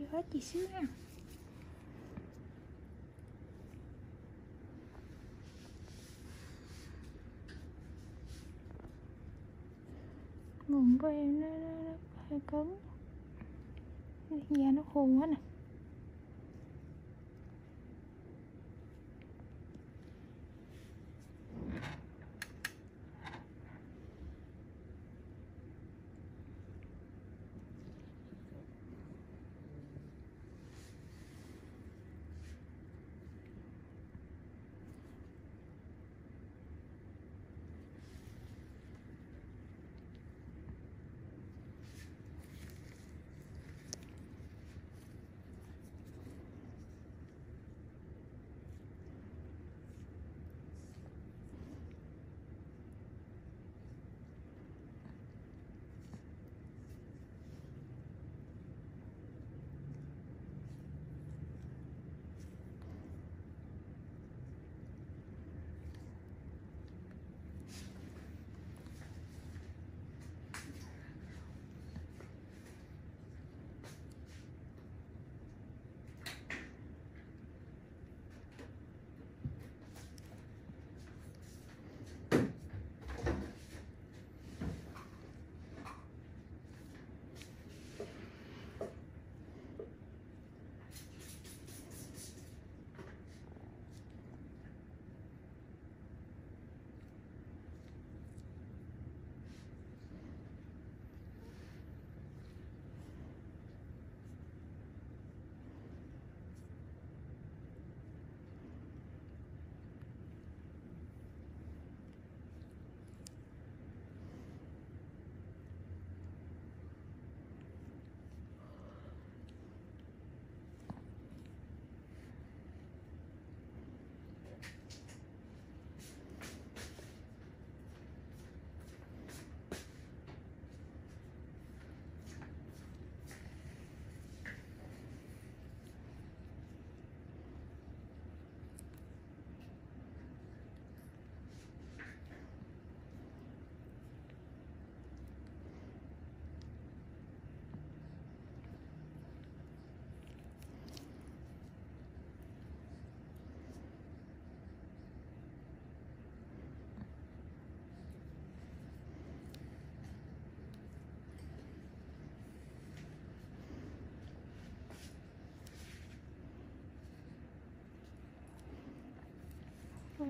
đưa hết chị xíu nha. Nguồn của em nó, nó, nó hơi cứng. Da nó khô quá nè.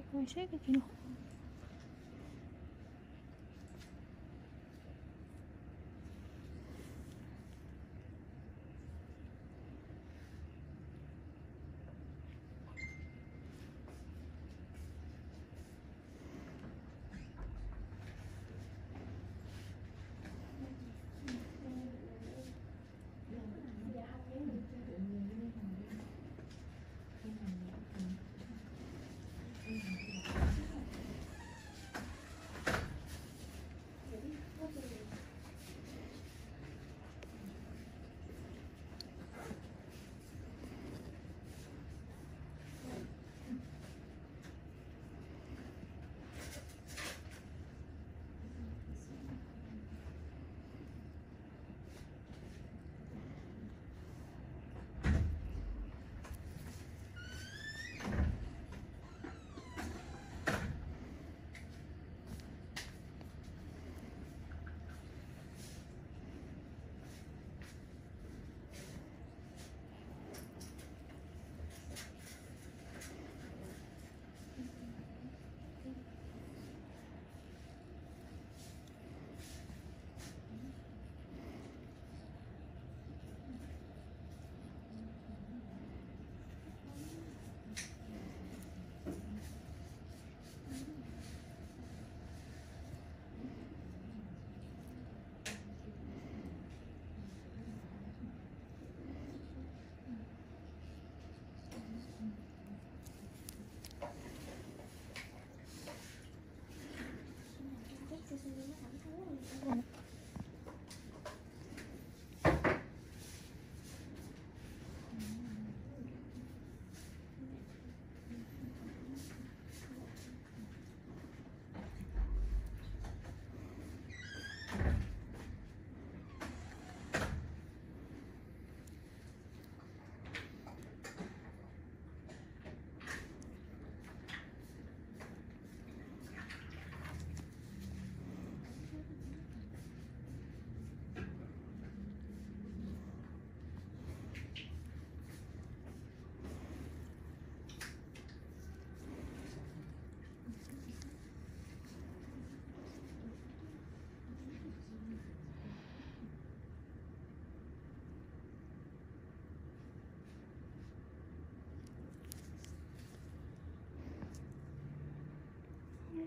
Arkadaşlar bakın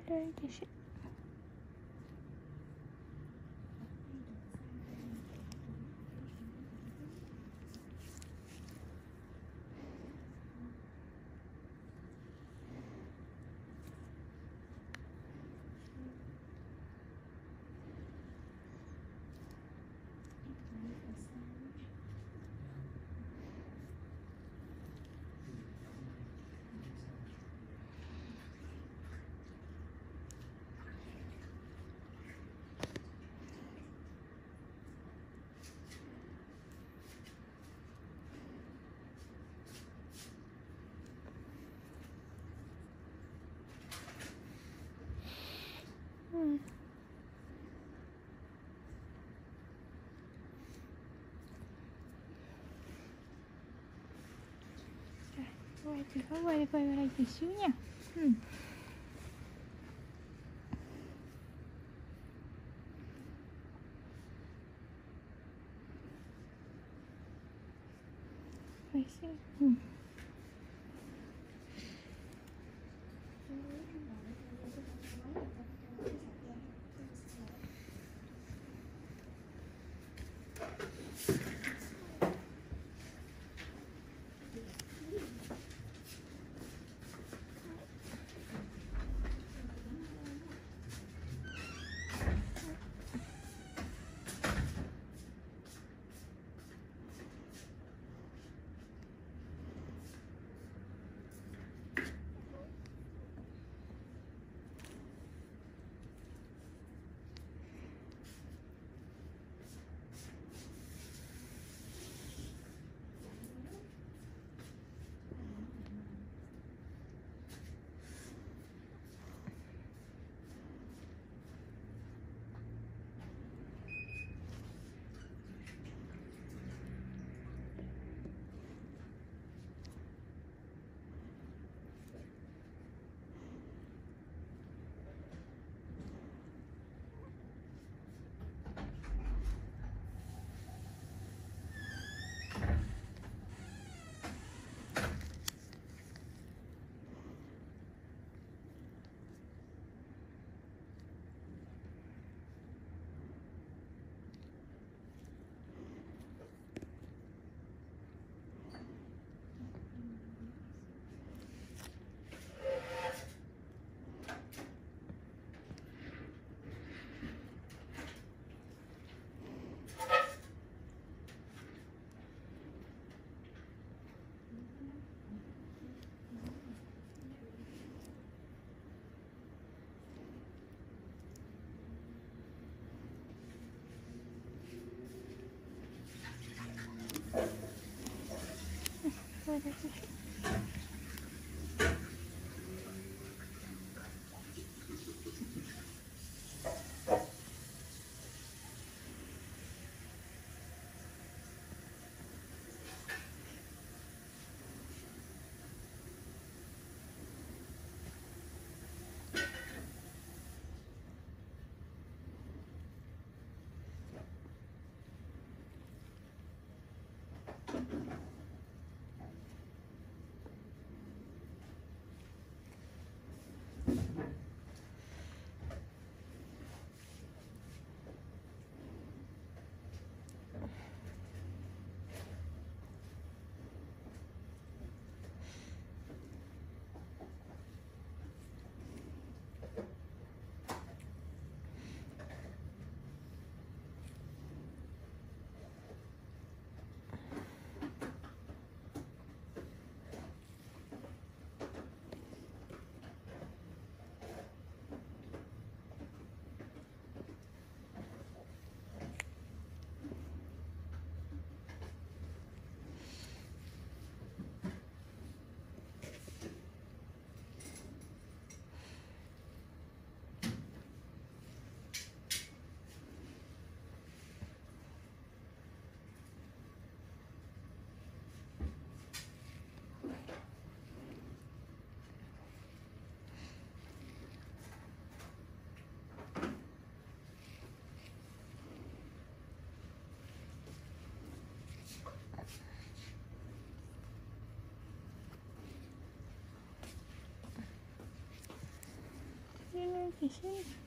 对，就是。Давайте, давай, давай, давайте, сюня. Хм. Спасибо. Bye, Richard. 你先。